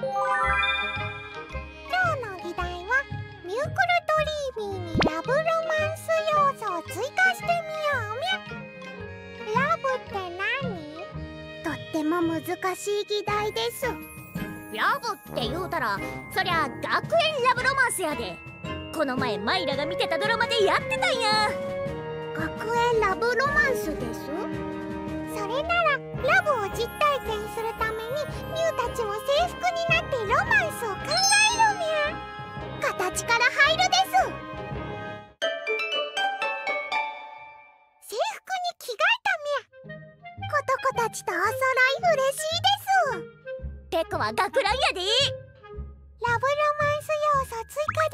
今日の議題はミュークルドリーミーにラブロマンス要素を追加してみようみゃ。ラブって何？とっても難しい議題です。ラブって言うたらそりゃ学園ラブロマンスやで。この前マイラが見てたドラマでやってたんや。学園ラブロマンスです？ゃ形から入るです。制服に着替えたみゃ。コトコたちとお揃い嬉しいです。てこは学ランやで。ラブロマンス要素追加